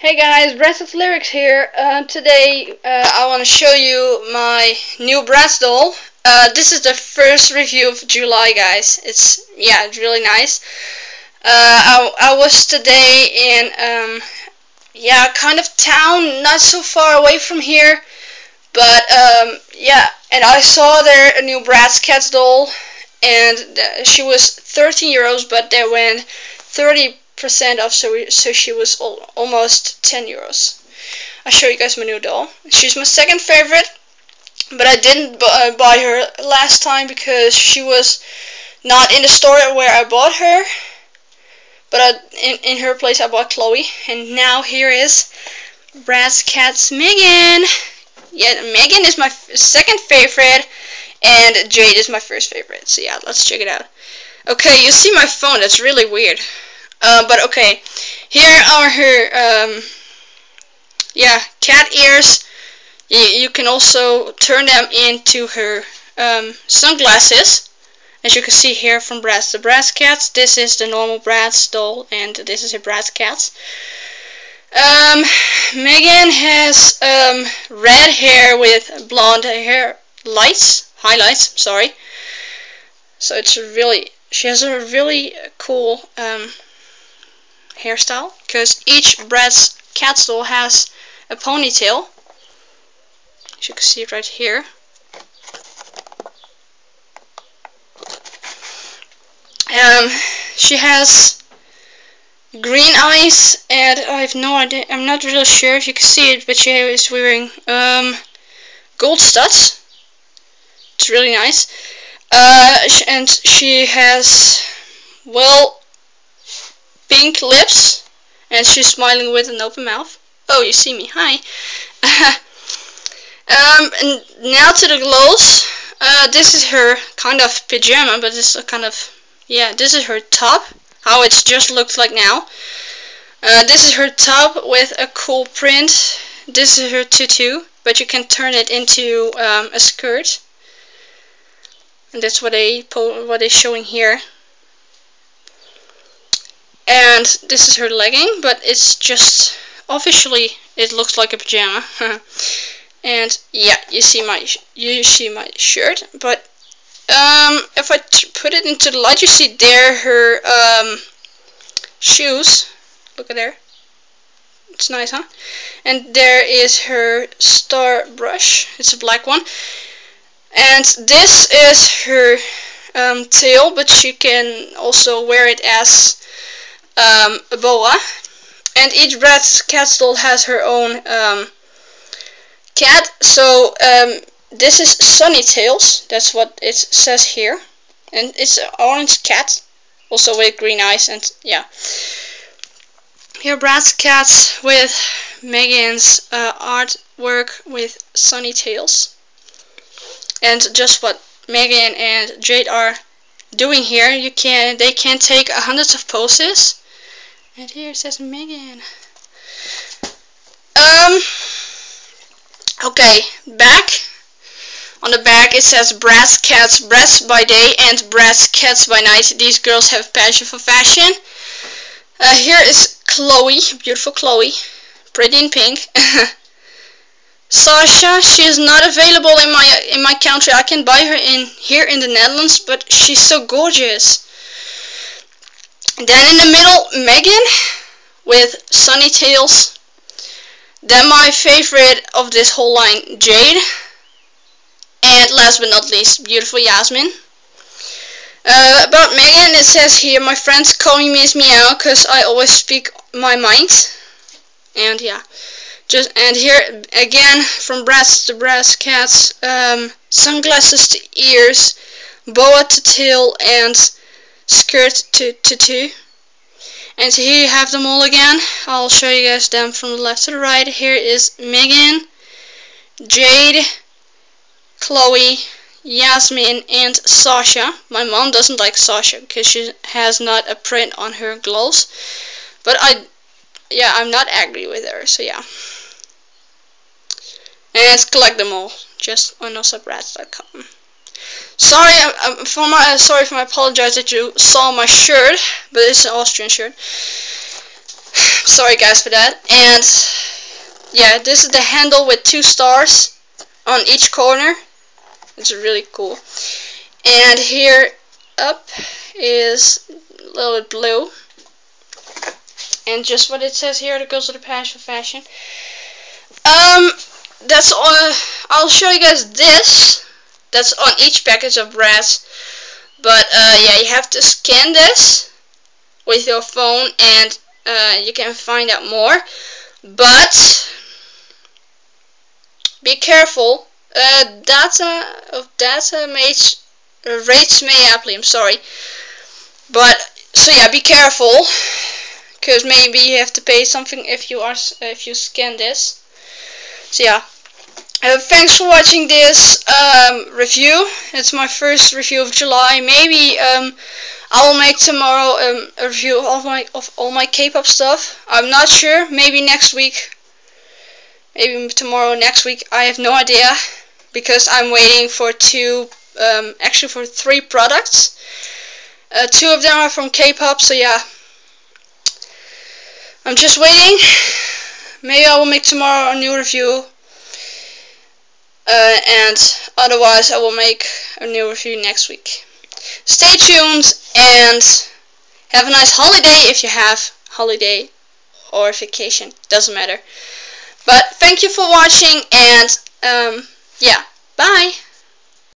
Hey guys, Brad's Lyrics here. Uh, today uh, I want to show you my new Bratz doll. Uh, this is the first review of July, guys. It's yeah, it's really nice. Uh, I I was today in um yeah, kind of town, not so far away from here, but um yeah, and I saw there a new Bratz Catz doll, and she was 13 euros, but they went 30 percent off, so we, so she was al almost 10 euros. I'll show you guys my new doll. She's my second favorite, but I didn't uh, buy her last time because she was not in the store where I bought her. But I, in, in her place I bought Cloe, and now here is Bratz Cat's Meygan. Yeah, Meygan is my second favorite, and Jade is my first favorite. So yeah, let's check it out. Okay, you see my phone. That's really weird. Uh, but okay, here are her, um, yeah, cat ears. You, you can also turn them into her um, sunglasses. As you can see here from Bratz. The Bratz Catz, this is the normal Bratz doll, and this is a Bratz Catz. Um, Meygan has um, red hair with blonde hair lights, highlights, sorry. So it's really, she has a really cool um, hairstyle because each Bratz cat doll has a ponytail. As you can see right here. Um, she has green eyes and I have no idea, I'm not really sure if you can see it, but she is wearing um, gold studs. It's really nice. Uh, and she has, well, pink lips, and she's smiling with an open mouth. Oh, you see me. Hi. um, and now to the clothes. Uh, this is her kind of pajama, but it's a kind of, yeah, this is her top. How it just looks like now. Uh, this is her top with a cool print. This is her tutu, but you can turn it into um, a skirt. And that's what they what they're showing here and this is her legging but it's just officially it looks like a pajama. And yeah you see my you see my shirt but um, if I put it into the light you see there her um, shoes. Look at there. It's nice huh? And there is her star brush. It's a black one. And this is her um, tail but she can also wear it as um, boa. And each Bratz cat doll has her own um, cat. So um, this is Sunny Tails. That's what it says here. And it's an orange cat. Also with green eyes and yeah. Here Bratz Catz with Meygan's uh, artwork with Sunny Tails. And just what Meygan and Jade are doing here, you can they can take hundreds of poses and here it says Meygan. Um, okay, back. On the back it says Bratz Catz Bratz by day and Bratz Catz by night. These girls have passion for fashion. Uh, here is Cloe, beautiful Cloe, pretty in pink. Sasha, she is not available in my in my country. I can buy her in here in the Netherlands, but she's so gorgeous. Then in the middle, Meygan with Sunny Tails. Then my favorite of this whole line, Jade. And last but not least, beautiful Yasmin. Uh, about Meygan, it says here, my friends call me Miss Meow because I always speak my mind. And yeah, just and here again from Bratz to Bratz Catz, um, sunglasses to ears, boa to tail, and skirt to tutu. And so here you have them all again. I'll show you guys them from the left to the right. Here is Meygan, Jade, Cloe, Yasmin, and Sasha. My mom doesn't like Sasha because she has not a print on her gloves. But I, yeah, I'm not angry with her, so yeah. And let's collect them all, just on nosabratz.com. Sorry, I'm, for my uh, sorry for my apologize that you saw my shirt, but it's an Austrian shirt. Sorry guys for that. And yeah, this is the handle with two stars on each corner. It's really cool. And here up is a little bit blue. And just what it says here, the girls of the passion fashion. Um, that's all. I'll show you guys this. That's on each package of Bratz. But uh, yeah, you have to scan this with your phone, and uh, you can find out more. But be careful. Uh, data of data uh, rates may apply. I'm sorry, but so yeah, be careful, because maybe you have to pay something if you are if you scan this. So yeah. Uh, thanks for watching this um, review. It's my first review of July. Maybe um, I will make tomorrow um, a review of my of all my K-pop stuff. I'm not sure. Maybe next week. Maybe tomorrow, next week. I have no idea because I'm waiting for two, um, actually for three products. Uh, two of them are from K-pop, so yeah. I'm just waiting. Maybe I will make tomorrow a new review. Uh, and otherwise I will make a new review next week. Stay tuned and have a nice holiday if you have holiday or vacation, doesn't matter. But thank you for watching and um, yeah, bye!